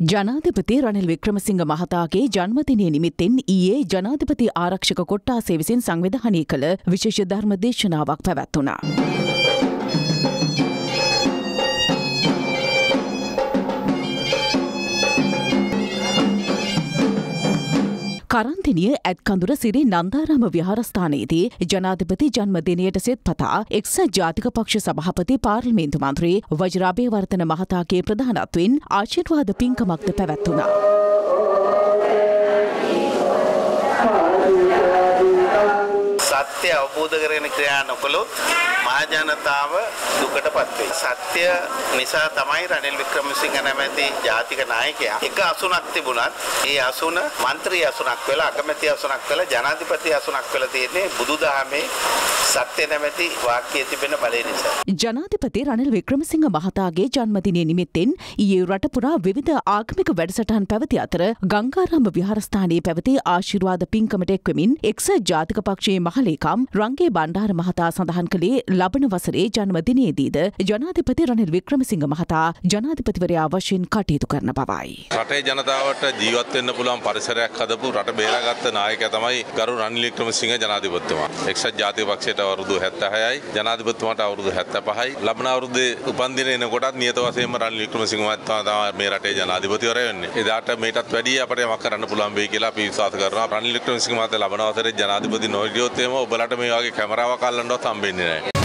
ජනාධිපති රනිල් වික්‍රමසිංහ මහතාගේ ජන්මදිනය නිමිත්තෙන් ඊයේ ජනාධිපති ආරක්ෂක කොට්ටාසේ විසින් සංවිධානය කළ විශේෂ ධර්ම දේශනාවක් පැවැත්වුණා. කරන්තිනිය ඇත්කඳුර සිරි නන්දාරාම විහාරස්ථානයේදී ජනාධිපති ජන්මදිනයට සෙත් පතා එක්සත් ජාතික පක්ෂ සභහපති පාර්ලිමේන්තු මන්ත්‍රී වජරාභයවර්තන මහතාගේ ප්‍රධානත්වෙන් ආශිර්වාද පින්කමක්ද පැවැත්වුණා. සත්‍ය අවබෝධ කරගෙන ක්‍රියා නොකළොත් මහජනතාව දුකට පත්වෙයි. සත්‍ය නිසා තමයි රනිල් වික්‍රමසිංහ නැමැති ජාතික නායකයා එක අසුනක් තිබුණත් ඒ අසුන മന്ത്രി අසුනක් වෙලා අගමැති අසුනක් වෙලා ජනාධිපති අසුනක් වෙලා තියෙන්නේ බුදුදහමේ සත්‍ය නැමැති වාක්‍යය තිබෙන බලය නිසා. ජනාධිපති රනිල් වික්‍රමසිංහ මහතාගේ ජන්මදිනය නිමිත්තෙන් ඊයේ රට පුරා විවිධ ආගමික වැඩසටහන් පැවති අතර ගංගාරාම විහාරස්ථානයේ පැවති ආශිර්වාද පින්කමට එක්වමින් එක්සත් ජාතික පක්ෂයේ මහලේකම් රංගේ බණ්ඩාර මහතා සඳහන් කළේ ලබන වසරේ ජන්මදිනයේදීද ජනාධිපති රනිල් වික්‍රමසිංහ මහතා ජනාධිපතිවරයා වශයෙන් කටයුතු කරන බවයි. රටේ ජනතාවට ජීවත් වෙන්න පුළුවන් පරිසරයක් හදපු රට බේරාගත්ත නායකයා තමයි ගරු රනිල් වික්‍රමසිංහ ජනාධිපතිතුමා. එක්සත් ජාතික පක්ෂයට අවුරුදු 76යි ජනාධිපතිතුමාට අවුරුදු 75යි. ලබන අවුරුද්දේ උපන්දින එනකොටත් නියත වශයෙන්ම රනිල් වික්‍රමසිංහ මහතා තමයි මේ රටේ ජනාධිපතිවරයා වෙන්නේ. එදාට මේටත් වැඩිය අපිට යමක් කරන්න පුළුවන් වෙයි කියලා අපි විශ්වාස කරනවා. රනිල් වික්‍රමසිංහ මහතා ලබන අවසරේ ජනාධිපති නොහිටියොත් එහෙම ඔබලට මේ වගේ කැමරාවක් අල්ලන්නවත් හම්බෙන්නේ නැහැ.